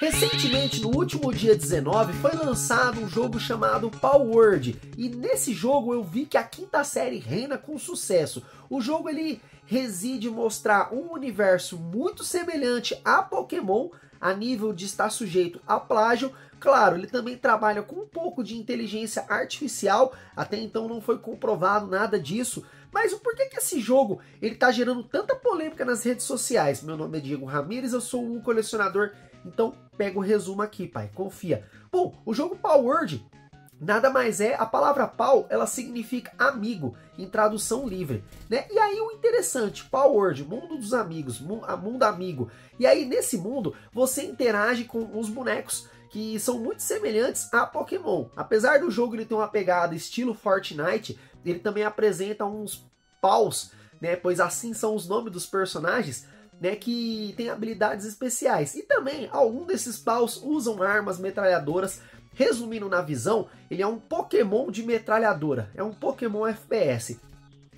Recentemente, no último dia 19, foi lançado um jogo chamado Power Word, e nesse jogo eu vi que a quinta série reina com sucesso. O jogo ele reside em mostrar um universo muito semelhante a Pokémon, a nível de estar sujeito a plágio. Claro, ele também trabalha com um pouco de inteligência artificial, até então não foi comprovado nada disso, mas o porquê que esse jogo ele está gerando tanta polêmica nas redes sociais? Meu nome é Diego Ramires, eu sou um colecionador então pega o resumo aqui, pai, confia. Bom, o jogo Power Word nada mais é, a palavra pau, ela significa amigo, em tradução livre, né? E aí o interessante, Power Word, mundo dos amigos, mundo amigo. E aí nesse mundo, você interage com os bonecos que são muito semelhantes a Pokémon. Apesar do jogo ele ter uma pegada estilo Fortnite, ele também apresenta uns paus, né? Pois assim são os nomes dos personagens, né, que tem habilidades especiais. E também, algum desses paus usam armas metralhadoras. Resumindo na visão, ele é um Pokémon de metralhadora. É um Pokémon FPS.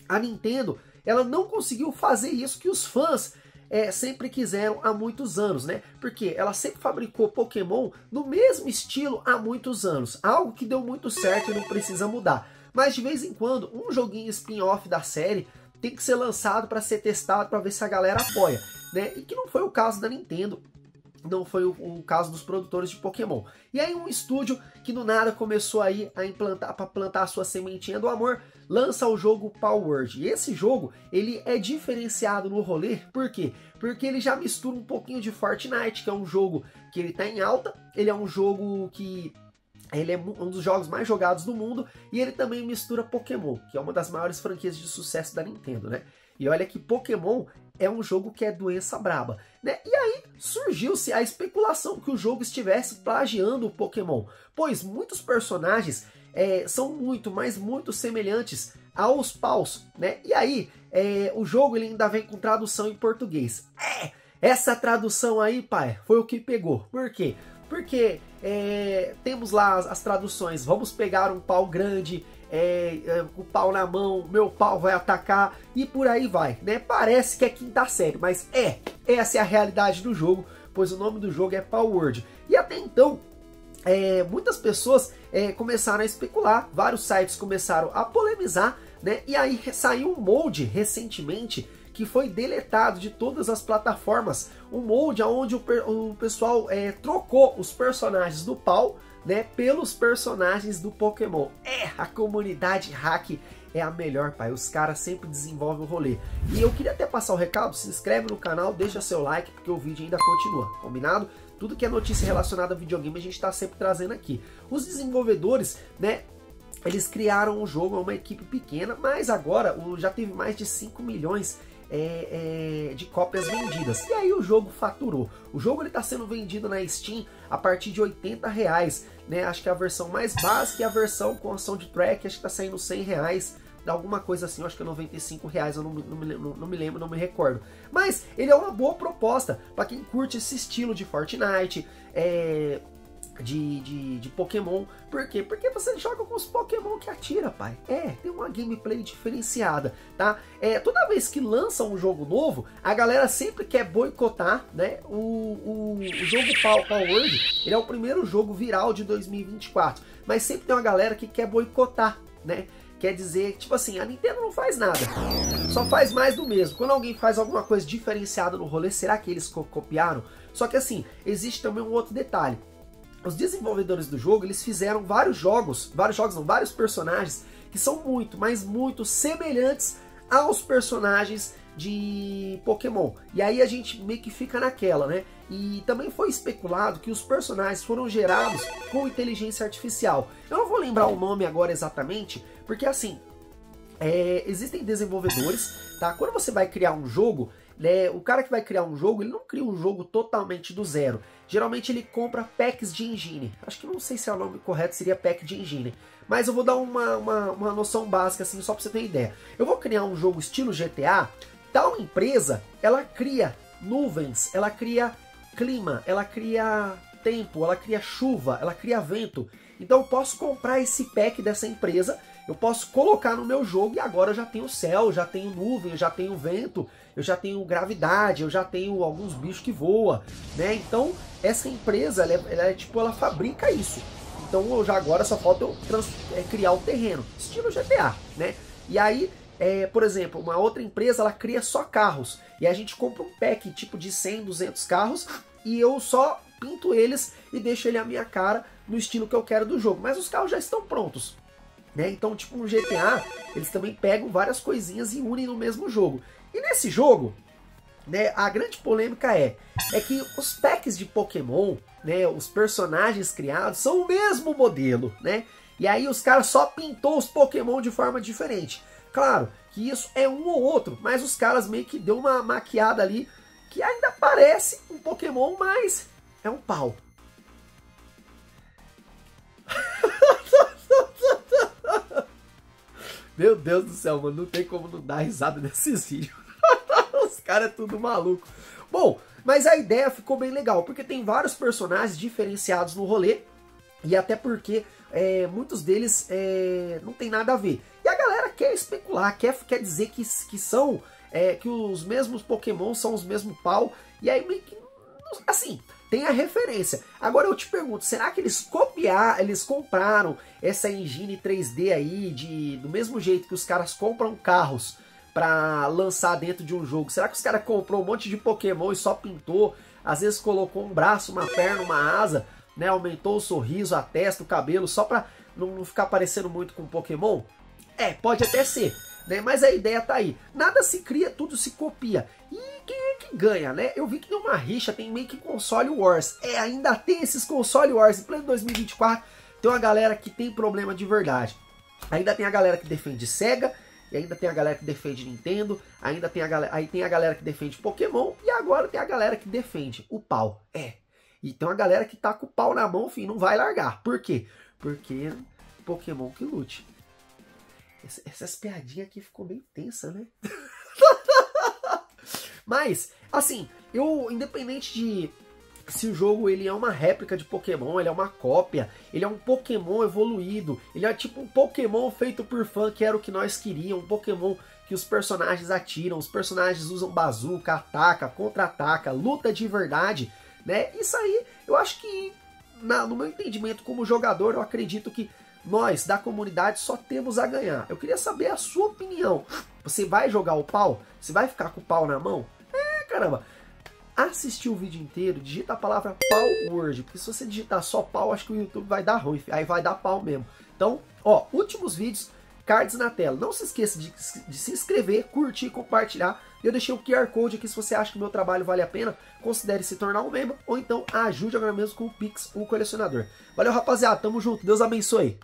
A Nintendo, ela não conseguiu fazer isso que os fãs é, sempre quiseram há muitos anos, né? Porque ela sempre fabricou Pokémon no mesmo estilo há muitos anos. Algo que deu muito certo e não precisa mudar. Mas de vez em quando, um joguinho spin-off da série tem que ser lançado para ser testado para ver se a galera apoia, né? E que não foi o caso da Nintendo, não foi o, o, caso dos produtores de Pokémon. E aí um estúdio que do nada começou aí a implantar para plantar a sua sementinha do amor, lança o jogo Power Word. E esse jogo, ele é diferenciado no rolê, por quê? Porque ele já mistura um pouquinho de Fortnite, que é um jogo que ele tá em alta, ele é um jogo que ele é um dos jogos mais jogados do mundo e ele também mistura Pokémon, que é uma das maiores franquias de sucesso da Nintendo, né? E olha que Pokémon é um jogo que é doença braba, né? E aí surgiu-se a especulação que o jogo estivesse plagiando o Pokémon, pois muitos personagens é, são muito, mas muito semelhantes aos paus, né? E aí é, o jogo ele ainda vem com tradução em português. É, essa tradução aí, pai, foi o que pegou. Por quê? Porque é, temos lá as, as, traduções, vamos pegar um pau grande, é, é, o pau na mão, meu pau vai atacar e por aí vai, né? Parece que é quinta série, mas é, essa é a realidade do jogo, pois o nome do jogo é Power Word. E até então, é, muitas pessoas é, começaram a especular, vários sites começaram a polemizar, né? E aí saiu um molde recentemente que foi deletado de todas as plataformas. Um molde onde o, o pessoal é, trocou os personagens do pau né, pelos personagens do Pokémon. É, a comunidade hack é a melhor, pai. Os caras sempre desenvolvem o rolê. E eu queria até passar o recado, se inscreve no canal, deixa seu like, porque o vídeo ainda continua, combinado? Tudo que é notícia relacionada a videogame a gente está sempre trazendo aqui. Os desenvolvedores, né, eles criaram o jogo, é uma equipe pequena, mas agora já teve mais de 5 milhões é, é, de cópias vendidas. E aí o jogo faturou. O jogo está sendo vendido na Steam a partir de 80 reais. Né? Acho que a versão mais básica e a versão com a soundtrack acho que está saindo 100 reais. Alguma coisa assim, acho que é 95 reais, eu não, não, não, não me lembro, não me recordo. Mas ele é uma boa proposta para quem curte esse estilo de Fortnite, é, de, de, de, Pokémon. Por quê? Porque você joga com os Pokémon que atira, pai. É, tem uma gameplay diferenciada, tá? É, toda vez que lança um jogo novo, a galera sempre quer boicotar, né? O, o, o jogo Power World, ele é o primeiro jogo viral de 2024. Mas sempre tem uma galera que quer boicotar, né? Quer dizer, tipo assim, a Nintendo não faz nada. Só faz mais do mesmo. Quando alguém faz alguma coisa diferenciada no rolê, será que eles copiaram? Só que assim, existe também um outro detalhe os desenvolvedores do jogo, eles fizeram vários jogos, vários jogos não, vários personagens que são muito, mas muito semelhantes aos personagens de Pokémon. E aí a gente meio que fica naquela, né? E também foi especulado que os personagens foram gerados com inteligência artificial. Eu não vou lembrar o nome agora exatamente, porque assim, é, existem desenvolvedores, tá? Quando você vai criar um jogo, né, o cara que vai criar um jogo, ele não cria um jogo totalmente do zero. Geralmente ele compra packs de engine. Acho que não sei se é o nome correto, seria pack de engine. Mas eu vou dar uma, uma, uma noção básica, assim, só para você ter ideia. Eu vou criar um jogo estilo GTA, tal empresa, ela cria nuvens, ela cria clima, ela cria tempo, ela cria chuva, ela cria vento. Então eu posso comprar esse pack dessa empresa eu posso colocar no meu jogo e agora eu já tenho céu, já tenho nuvem, eu já tenho vento, eu já tenho gravidade, eu já tenho alguns bichos que voam, né? Então, essa empresa, ela é, ela é tipo, ela fabrica isso. Então, eu já agora só falta eu é, criar o terreno, estilo GTA, né? E aí, é, por exemplo, uma outra empresa, ela cria só carros. E a gente compra um pack tipo de 100, 200 carros e eu só pinto eles e deixo ele a minha cara no estilo que eu quero do jogo. Mas os carros já estão prontos. Né? Então, tipo no GTA, eles também pegam várias coisinhas e unem no mesmo jogo. E nesse jogo, né, a grande polêmica é, é que os packs de Pokémon, né, os personagens criados, são o mesmo modelo, né? E aí os caras só pintou os Pokémon de forma diferente. Claro que isso é um ou outro, mas os caras meio que deu uma maquiada ali que ainda parece um Pokémon, mas é um pau. Meu Deus do céu, mano, não tem como não dar risada nesses vídeos. Os caras é tudo maluco. Bom, mas a ideia ficou bem legal, porque tem vários personagens diferenciados no rolê, e até porque é, muitos deles é, não tem nada a ver. E a galera quer especular, quer, quer dizer que, que são, é, que os mesmos Pokémon são os mesmos pau, e aí meio que, assim, tem a referência. Agora eu te pergunto, será que eles copiar, eles compraram essa engine 3D aí de do mesmo jeito que os caras compram carros para lançar dentro de um jogo? Será que os caras comprou um monte de Pokémon e só pintou? Às vezes colocou um braço, uma perna, uma asa, né? Aumentou o sorriso, a testa, o cabelo, só para não, não ficar parecendo muito com Pokémon? É, pode até ser né? Mas a ideia tá aí. Nada se cria, tudo se copia. E quem é que ganha, né? Eu vi que tem uma rixa, tem meio que console wars. É, ainda tem esses console wars. Em pleno 2024, tem uma galera que tem problema de verdade. Ainda tem a galera que defende Sega, e ainda tem a galera que defende Nintendo, ainda tem a galera, aí tem a galera que defende Pokémon, e agora tem a galera que defende o pau. É. E tem uma galera que tá com o pau na mão, enfim, não vai largar. Por quê? Porque Pokémon que lute. Essas piadinhas aqui ficou bem tensa, né? Mas, assim, eu, independente de se o jogo ele é uma réplica de Pokémon, ele é uma cópia, ele é um Pokémon evoluído, ele é tipo um Pokémon feito por fã, que era o que nós queríamos, um Pokémon que os personagens atiram, os personagens usam bazuca, ataca, contra-ataca, luta de verdade, né? Isso aí, eu acho que, na, no meu entendimento como jogador, eu acredito que nós da comunidade só temos a ganhar. Eu queria saber a sua opinião. Você vai jogar o pau? Você vai ficar com o pau na mão? É, caramba. Assistir o vídeo inteiro, digita a palavra pau word, porque se você digitar só pau, acho que o YouTube vai dar ruim, aí vai dar pau mesmo. Então, ó, últimos vídeos, cards na tela. Não se esqueça de, de se inscrever, curtir e compartilhar. Eu deixei o QR Code aqui se você acha que o meu trabalho vale a pena, considere se tornar um membro, ou então ajude agora mesmo com o Pix, o colecionador. Valeu, rapaziada, tamo junto, Deus abençoe.